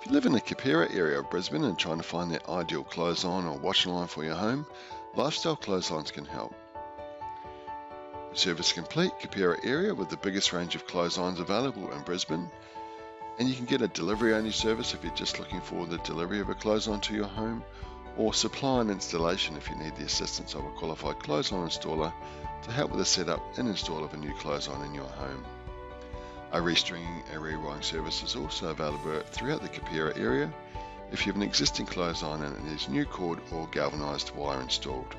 If you live in the Keperra area of Brisbane and trying to find the ideal clothesline or washing line for your home, Lifestyle Clotheslines can help. Service complete Keperra area with the biggest range of clotheslines available in Brisbane. And you can get a delivery only service if you're just looking for the delivery of a clothesline to your home, or supply and installation if you need the assistance of a qualified clothesline installer to help with the setup and install of a new clothesline in your home. A restringing and rewiring service is also available throughout the Keperra area if you have an existing clothesline and it needs new cord or galvanised wire installed.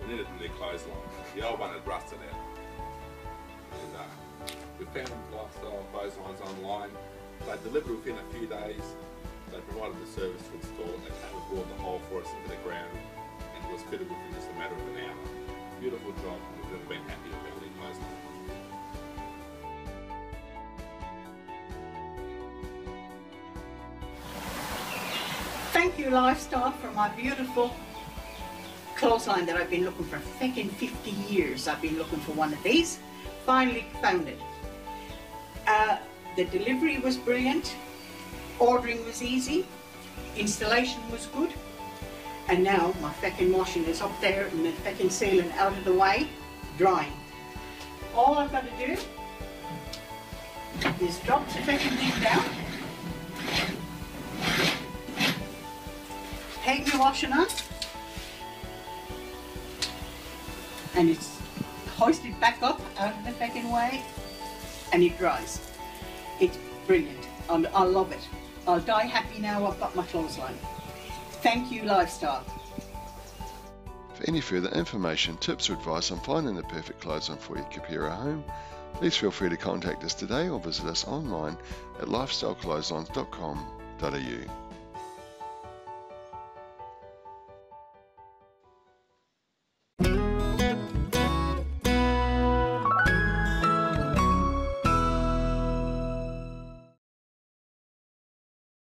We needed a new clothesline. The old one had rusted out. And uh, we found lifestyle clotheslines online. They delivered within a few days. They provided the service to install it. They came and bored the hole for us into the ground and it was fitted within just a matter of an hour. Beautiful job happy. Thank you, Lifestyle, for my beautiful clothesline that I've been looking for. Thinking 50 years I've been looking for one of these. Finally found it. Uh, the delivery was brilliant. Ordering was easy. Installation was good. And now my feckin' washing is up there and the feckin' ceiling out of the way, drying. All I've got to do is drop the feckin' thing down peg my washing on and it's hoisted back up out of the fucking way and it dries. It's brilliant. I'll, I love it. I'll die happy now I've got my clothesline. Thank you, Lifestyle. For any further information, tips or advice on finding the perfect clothesline for your Keperra home, please feel free to contact us today or visit us online at lifestyleclotheslines.com.au.